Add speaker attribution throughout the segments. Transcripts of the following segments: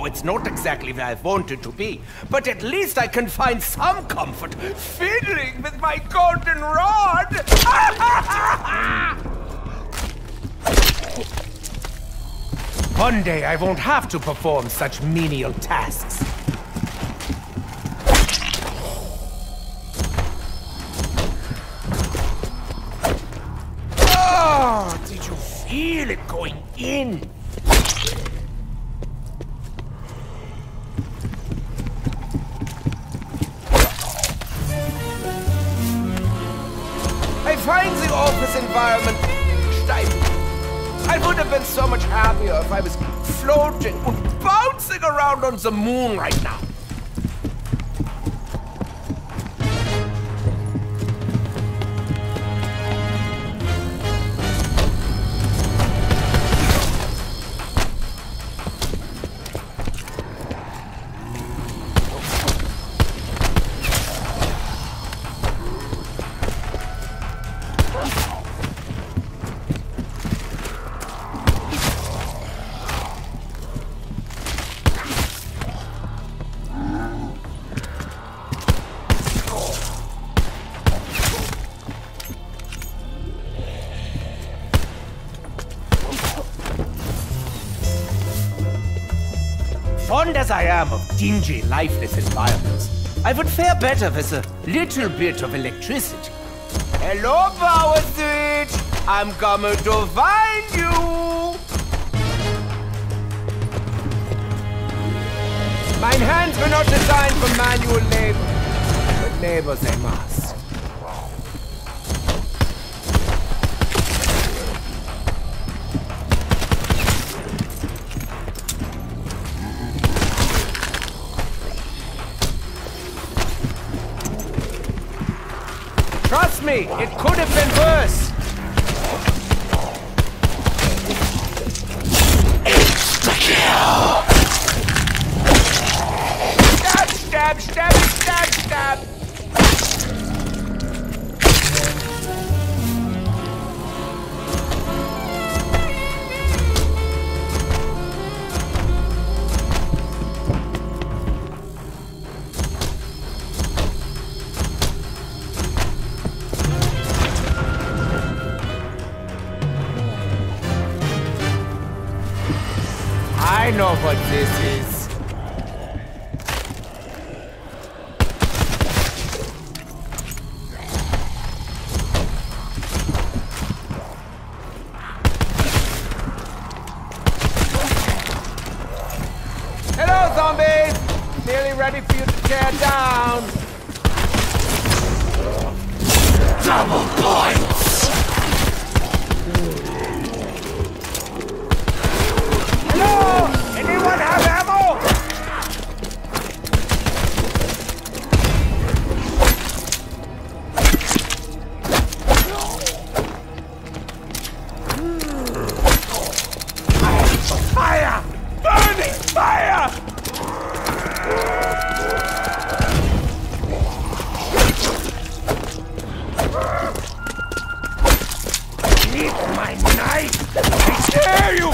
Speaker 1: So it's not exactly where I've wanted to be, but at least I can find some comfort fiddling with my golden rod! One day I won't have to perform such menial tasks. Oh, did you feel it going in? Environment stifling. I would have been so much happier if I was floating and bouncing around on the moon right now. Fond as I am of dingy, lifeless environments, I would fare better with a little bit of electricity. Hello, Power Switch! I'm coming to find you! Mine hands were not designed for manual labor, but labor they must. Me, it could have been worse. Stab, stab, stab, stab, stab. I I dare you!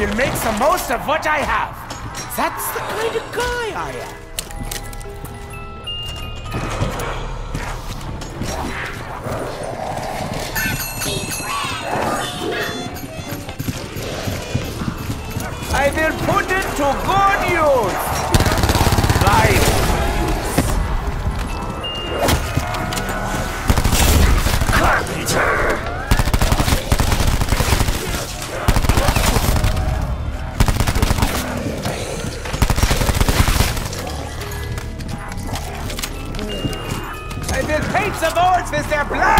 Speaker 1: will make the most of what I have. That's the kind of guy I am. Will put it to good use. Vital
Speaker 2: Carpenter!
Speaker 1: I will paint the walls with their blood.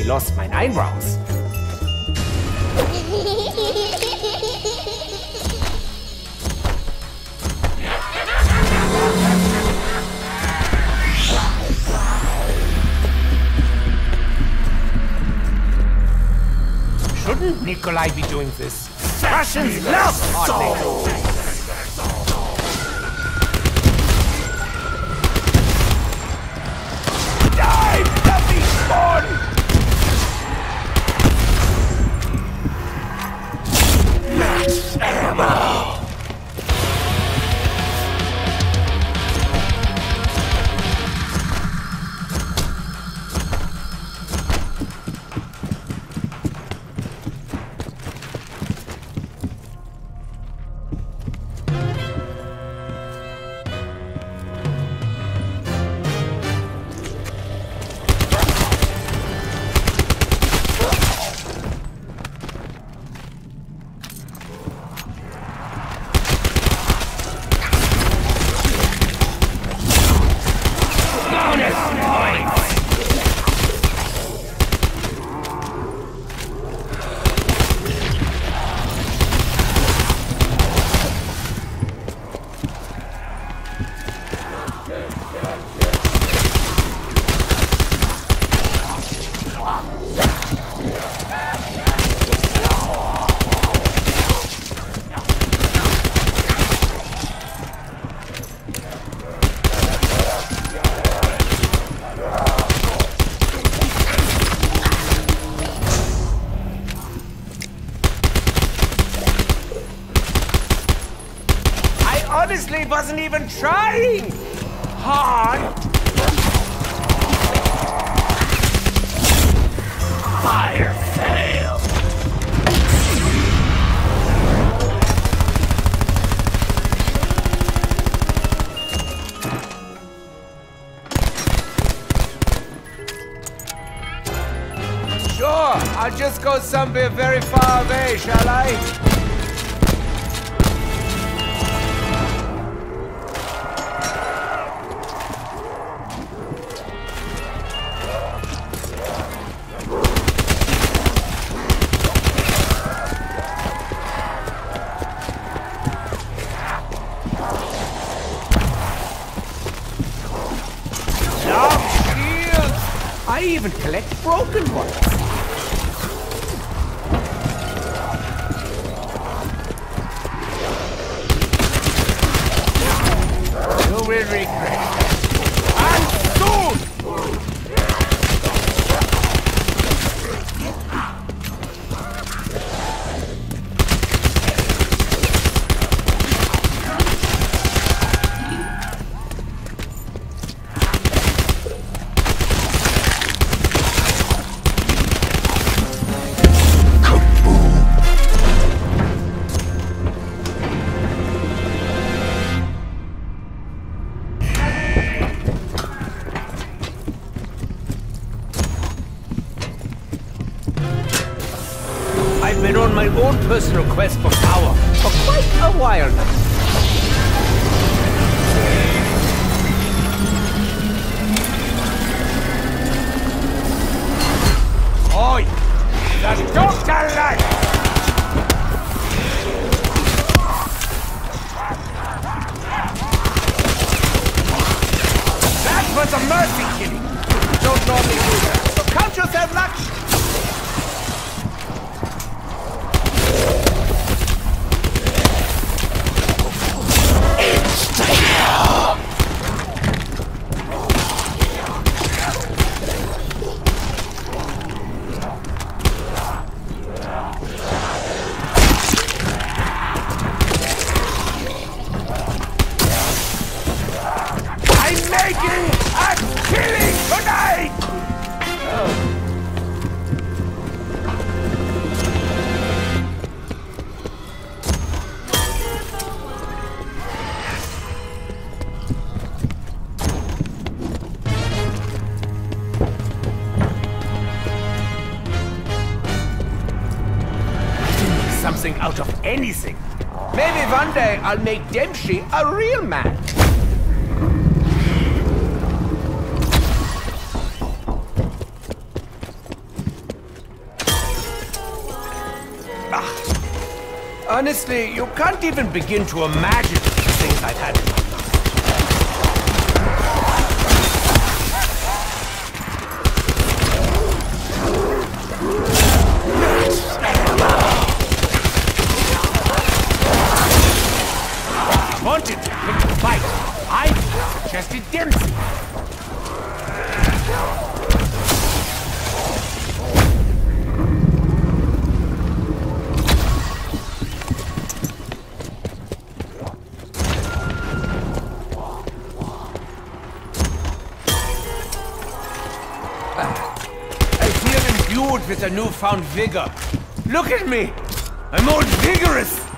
Speaker 1: Nearly lost my eyebrows. Shouldn't Nikolai be doing this? Russians love hot honestly wasn't even trying hard.
Speaker 2: Fire sale!
Speaker 1: Sure, I'll just go somewhere very far away, shall I? Personal quest for power for quite a while now. Oi! The doctor something out of anything. Maybe one day I'll make Dempsey a real man. Ah. Honestly, you can't even begin to imagine the things I've had with a newfound vigor. Look at me! I'm more vigorous!